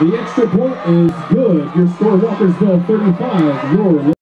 The extra point is good. Your score, Walkersville 35. Your